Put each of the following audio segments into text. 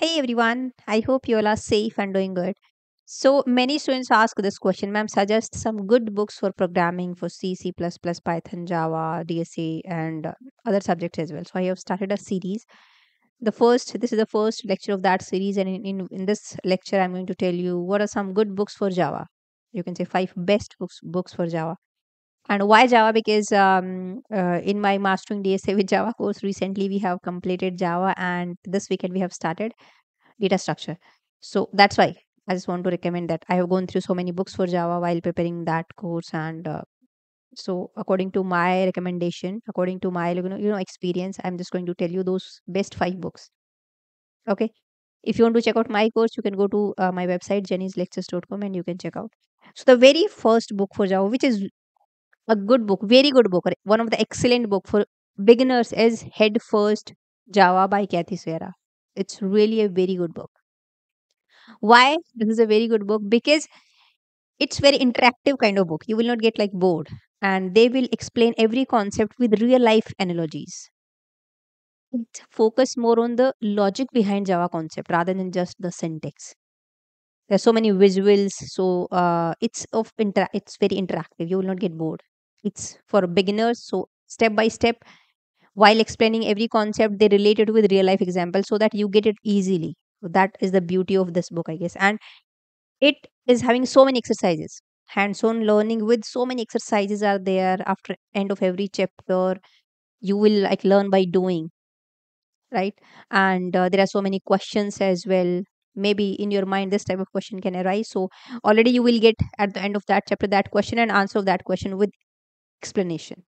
Hey everyone, I hope you all are safe and doing good. So many students ask this question, ma'am, suggest some good books for programming for C, C++, Python, Java, DSA, and uh, other subjects as well. So I have started a series. The first, this is the first lecture of that series, and in, in, in this lecture, I'm going to tell you what are some good books for Java. You can say five best books books for Java. And why Java? Because um, uh, in my mastering DSA with Java course recently, we have completed Java, and this weekend we have started data structure. So that's why I just want to recommend that. I have gone through so many books for Java while preparing that course, and uh, so according to my recommendation, according to my you know, you know experience, I'm just going to tell you those best five books. Okay. If you want to check out my course, you can go to uh, my website jennyslectures.com and you can check out. So the very first book for Java, which is a good book, very good book, one of the excellent book for beginners is Head First Java by Kathy Sierra. It's really a very good book. Why this is a very good book? Because it's very interactive kind of book. You will not get like bored, and they will explain every concept with real life analogies. It focus more on the logic behind Java concept rather than just the syntax. There's so many visuals, so uh, it's of inter- it's very interactive. You will not get bored. It's for beginners, so step by step while explaining every concept they relate it with real life examples so that you get it easily. So that is the beauty of this book i guess. And it is having so many exercises. Hands-on learning with so many exercises are there after end of every chapter you will like learn by doing right? And uh, there are so many questions as well. Maybe in your mind this type of question can arise. So already you will get at the end of that chapter that question and answer of that question with explanation.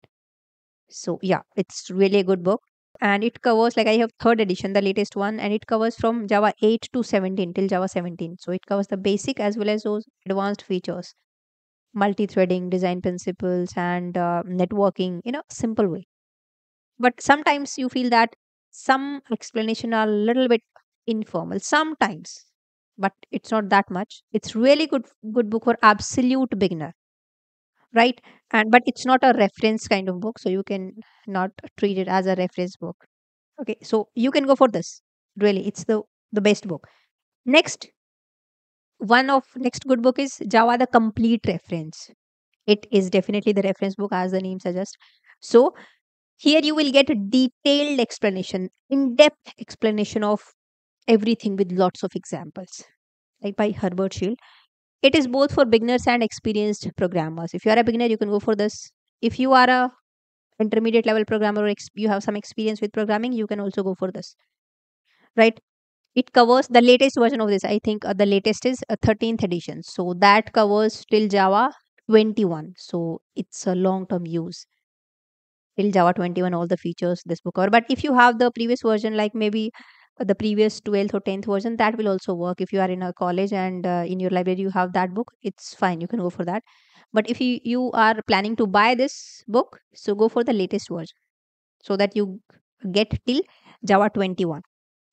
So yeah it's really a good book. And it covers like i have third edition the latest one and it covers from java 8 to 17 till java 17 so it covers the basic as well as those advanced features. Multi-threading design principles and uh, networking in a simple way. But sometimes you feel that some explanation are a little bit informal sometimes but it's not that much. It's really good good book for absolute beginner right? And but it's not a reference kind of book so you can not treat it as a reference book. Okay so you can go for this. Really it's the the best book. Next one of next good book is java the complete reference. It is definitely the reference book as the name suggests. So here you will get a detailed explanation in-depth explanation of everything with lots of examples. Like by herbert Schildt it is both for beginners and experienced programmers. If you are a beginner you can go for this. If you are a intermediate level programmer or you have some experience with programming you can also go for this. Right? It covers the latest version of this. I think uh, the latest is a 13th edition. So that covers till java 21 so it's a long term use. Till java 21 all the features this book cover. But if you have the previous version like maybe uh, the previous 12th or 10th version that will also work. If you are in a college and uh, in your library you have that book it's fine you can go for that. But if you, you are planning to buy this book so go for the latest version so that you get till java 21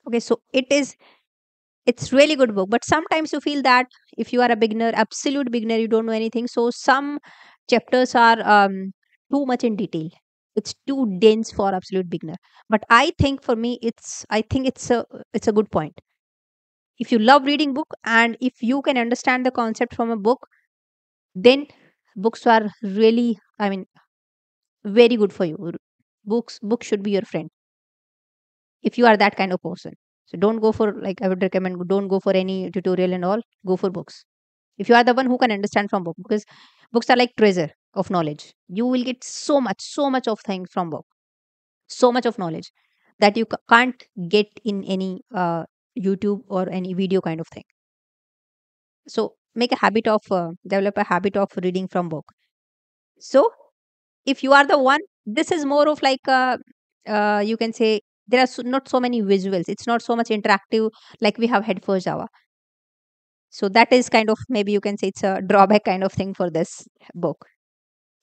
okay so it is it's really good book but sometimes you feel that if you are a beginner absolute beginner you don't know anything so some chapters are um, too much in detail it's too dense for absolute beginner. But i think for me it's i think it's a it's a good point. If you love reading book and if you can understand the concept from a book then books are really i mean very good for you. Books books should be your friend. If you are that kind of person. So don't go for like i would recommend don't go for any tutorial and all. Go for books. If you are the one who can understand from book because books are like treasure of knowledge. You will get so much so much of things from book so much of knowledge that you can't get in any uh, youtube or any video kind of thing. So make a habit of uh, develop a habit of reading from book so if you are the one this is more of like a uh, you can say there are so, not so many visuals. It's not so much interactive like we have head for java. So that is kind of maybe you can say it's a drawback kind of thing for this book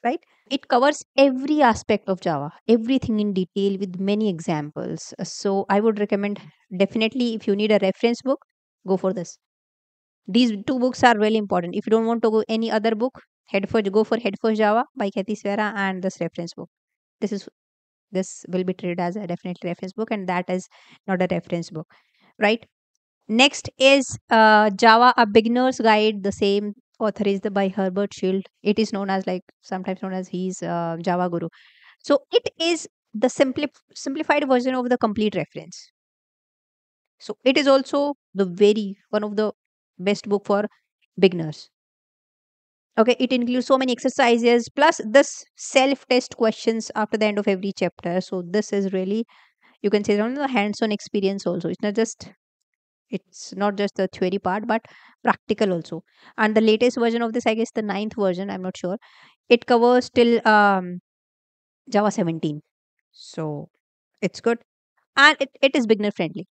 right? It covers every aspect of java everything in detail with many examples. Uh, so i would recommend definitely if you need a reference book go for this. These two books are really important. If you don't want to go any other book head for go for head for java by kathy Sierra and this reference book. This is this will be treated as a definitely reference book and that is not a reference book right? Next is uh, Java, a beginner's guide. The same author is the by Herbert Schildt. It is known as like sometimes known as he's uh, Java Guru. So it is the simpli- simplified version of the complete reference. So it is also the very one of the best book for beginners. Okay, it includes so many exercises plus this self-test questions after the end of every chapter. So this is really you can say on the hands-on experience also. It's not just it's not just the theory part but practical also. And the latest version of this i guess the ninth version i'm not sure it covers till um, java 17 so it's good. And it, it is beginner friendly.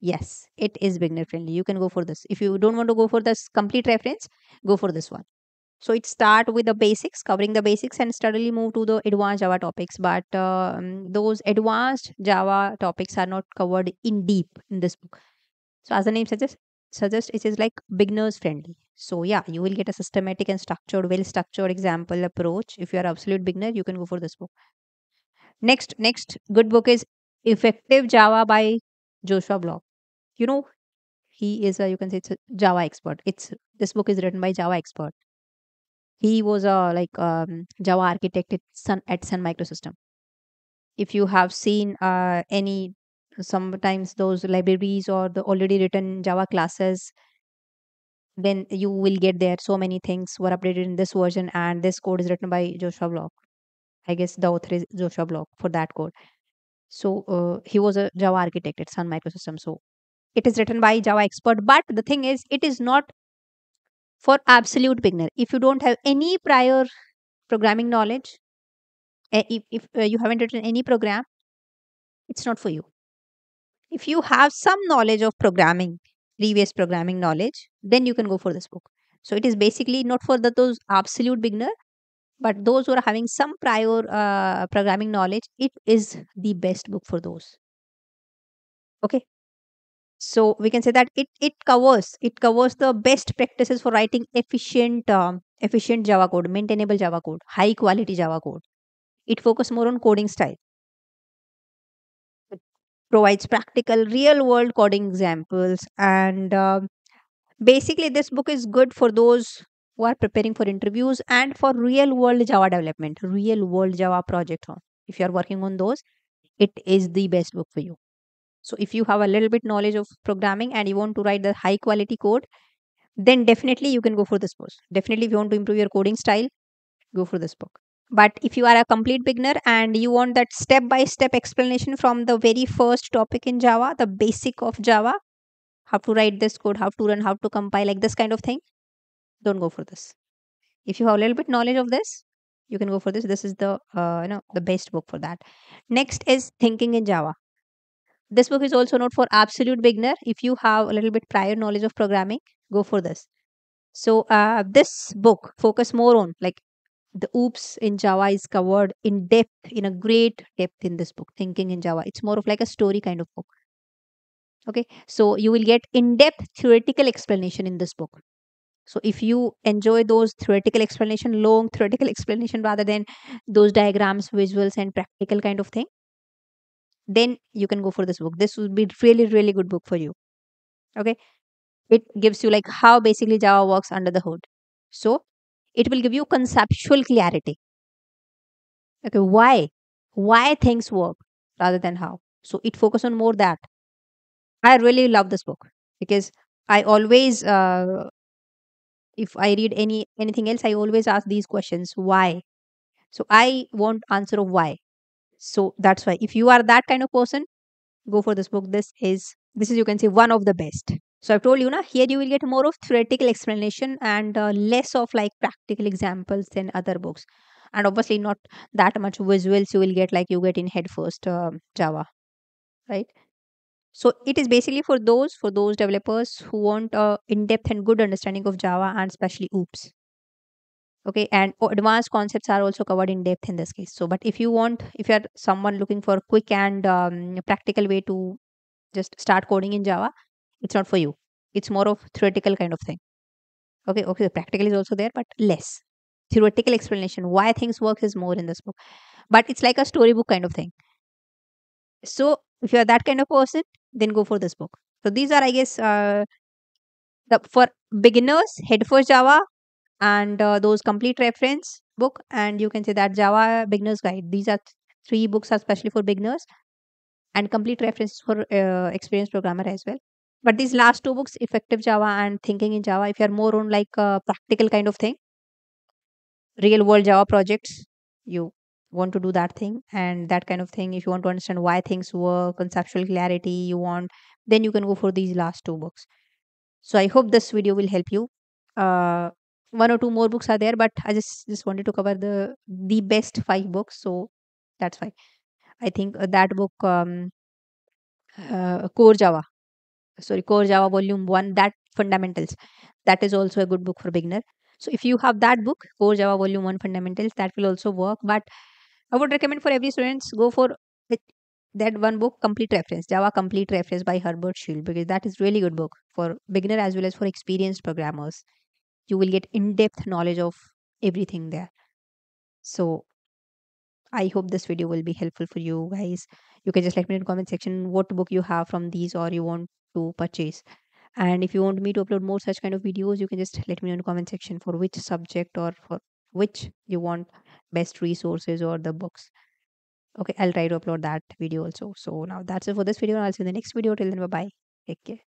Yes it is beginner friendly. You can go for this. If you don't want to go for this complete reference go for this one. So it start with the basics covering the basics and steadily move to the advanced java topics. But um, those advanced java topics are not covered in deep in this book so as the name suggests, suggests it is like beginners friendly. So yeah, you will get a systematic and structured, well structured example approach. If you are absolute beginner, you can go for this book. Next, next good book is Effective Java by Joshua Bloch. You know, he is a you can say it's a Java expert. It's this book is written by Java expert. He was a like um, Java architect at Sun at Sun Microsystem. If you have seen uh, any sometimes those libraries or the already written Java classes then you will get there. So many things were updated in this version and this code is written by joshua Bloch. I guess the author is joshua Bloch for that code. So uh, he was a java architect at sun microsystem so it is written by java expert but the thing is it is not for absolute beginner. If you don't have any prior programming knowledge eh, if, if uh, you haven't written any program it's not for you if you have some knowledge of programming previous programming knowledge then you can go for this book. So it is basically not for the, those absolute beginner but those who are having some prior uh, programming knowledge it is the best book for those. Okay? So we can say that it it covers it covers the best practices for writing efficient um, efficient java code maintainable java code high quality java code. It focuses more on coding style provides practical real world coding examples. And um, basically this book is good for those who are preparing for interviews and for real world java development real world java project if you are working on those it is the best book for you. So if you have a little bit knowledge of programming and you want to write the high quality code then definitely you can go for this book definitely if you want to improve your coding style go for this book but if you are a complete beginner and you want that step by step explanation from the very first topic in java the basic of java how to write this code how to run how to compile like this kind of thing don't go for this. If you have a little bit knowledge of this you can go for this. This is the uh, you know the best book for that. Next is thinking in java. This book is also not for absolute beginner. If you have a little bit prior knowledge of programming go for this. So uh, this book focus more on like the oops in java is covered in depth in a great depth in this book thinking in java. It's more of like a story kind of book. Okay? So you will get in-depth theoretical explanation in this book. So if you enjoy those theoretical explanation long theoretical explanation rather than those diagrams visuals and practical kind of thing then you can go for this book. This would be really really good book for you. Okay? It gives you like how basically java works under the hood. So it will give you conceptual clarity. Okay why? Why things work rather than how? So it focus on more that. I really love this book because i always uh, if i read any anything else i always ask these questions why? So i want answer of why. So that's why. If you are that kind of person go for this book. This is this is you can say one of the best so i've told you now here you will get more of theoretical explanation and uh, less of like practical examples than other books. And obviously not that much visuals you will get like you get in head first uh, java right? So it is basically for those for those developers who want a in-depth and good understanding of java and especially oops. Okay and advanced concepts are also covered in depth in this case. So but if you want if you're someone looking for quick and um, practical way to just start coding in java it's not for you. It's more of theoretical kind of thing. Okay okay the practical is also there but less. Theoretical explanation why things work is more in this book. But it's like a storybook kind of thing. So if you're that kind of person then go for this book. So these are, I guess, uh, the for beginners, head first Java and uh, those complete reference book, and you can say that Java beginners guide. These are th- three books are specially for beginners and complete references for uh, experienced programmer as well. But these last two books, Effective Java and Thinking in Java, if you're more on like a practical kind of thing, real world Java projects, you want to do that thing and that kind of thing. If you want to understand why things work, conceptual clarity, you want, then you can go for these last two books. So I hope this video will help you. Uh, one or two more books are there, but I just just wanted to cover the the best five books. So that's why I think uh, that book, um, uh, Core Java, sorry, Core Java Volume One, that fundamentals, that is also a good book for beginner. So if you have that book, Core Java Volume One Fundamentals, that will also work. But I would recommend for every students go for that one book, Complete Reference, Java Complete Reference by Herbert Schildt, because that is really good book for beginner as well as for experienced programmers. You will get in-depth knowledge of everything there. So I hope this video will be helpful for you guys. You can just let me in the comment section what book you have from these or you want to purchase. And if you want me to upload more such kind of videos, you can just let me know in the comment section for which subject or for which you want best resources or the books. Okay, I'll try to upload that video also. So now that's it for this video. And I'll see you in the next video. Till then, bye bye. Take care.